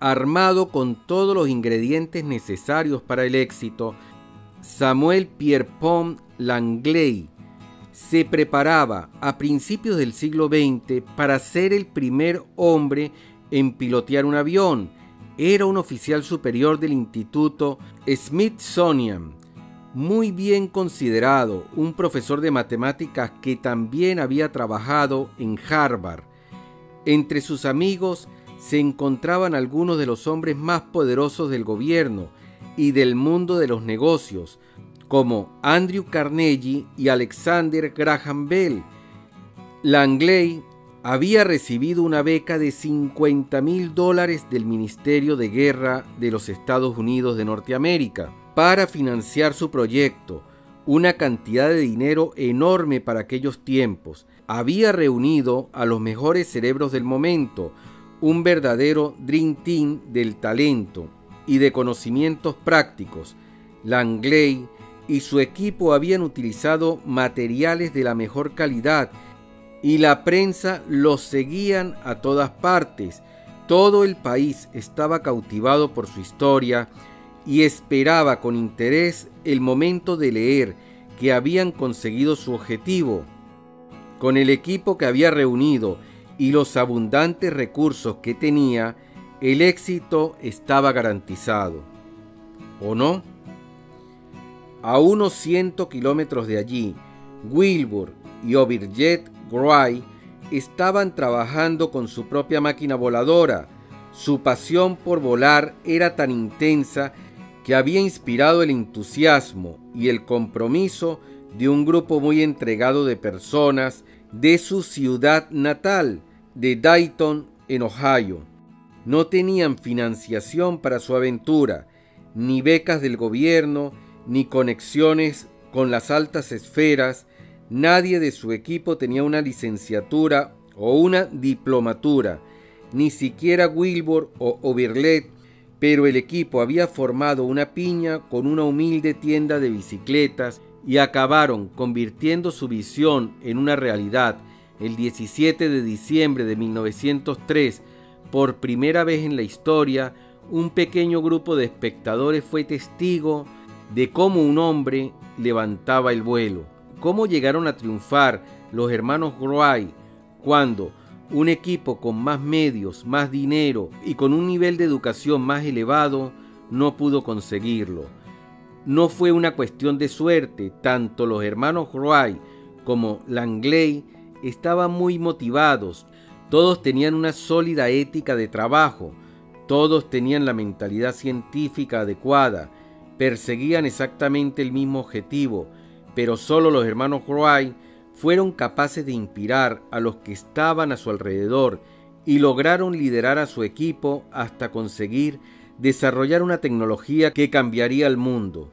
armado con todos los ingredientes necesarios para el éxito, Samuel Pierpont Langley se preparaba a principios del siglo XX para ser el primer hombre en pilotear un avión. Era un oficial superior del Instituto Smithsonian, muy bien considerado, un profesor de matemáticas que también había trabajado en Harvard. Entre sus amigos se encontraban algunos de los hombres más poderosos del gobierno y del mundo de los negocios, como Andrew Carnegie y Alexander Graham Bell. Langley había recibido una beca de 50 mil dólares del Ministerio de Guerra de los Estados Unidos de Norteamérica para financiar su proyecto, una cantidad de dinero enorme para aquellos tiempos. Había reunido a los mejores cerebros del momento, un verdadero Dream Team del talento y de conocimientos prácticos. Langley y su equipo habían utilizado materiales de la mejor calidad y la prensa los seguían a todas partes. Todo el país estaba cautivado por su historia y esperaba con interés el momento de leer que habían conseguido su objetivo. Con el equipo que había reunido y los abundantes recursos que tenía, el éxito estaba garantizado. ¿O no? A unos cientos kilómetros de allí, Wilbur y Overjet Gray estaban trabajando con su propia máquina voladora. Su pasión por volar era tan intensa que había inspirado el entusiasmo y el compromiso de un grupo muy entregado de personas de su ciudad natal, de Dayton, en Ohio. No tenían financiación para su aventura, ni becas del gobierno, ni conexiones con las altas esferas, nadie de su equipo tenía una licenciatura o una diplomatura, ni siquiera Wilbur o Overlet, pero el equipo había formado una piña con una humilde tienda de bicicletas y acabaron convirtiendo su visión en una realidad. El 17 de diciembre de 1903, por primera vez en la historia, un pequeño grupo de espectadores fue testigo de cómo un hombre levantaba el vuelo, cómo llegaron a triunfar los hermanos Wright cuando un equipo con más medios, más dinero y con un nivel de educación más elevado no pudo conseguirlo. No fue una cuestión de suerte, tanto los hermanos Wright como Langley estaban muy motivados, todos tenían una sólida ética de trabajo, todos tenían la mentalidad científica adecuada, perseguían exactamente el mismo objetivo, pero solo los hermanos Wright fueron capaces de inspirar a los que estaban a su alrededor y lograron liderar a su equipo hasta conseguir desarrollar una tecnología que cambiaría el mundo.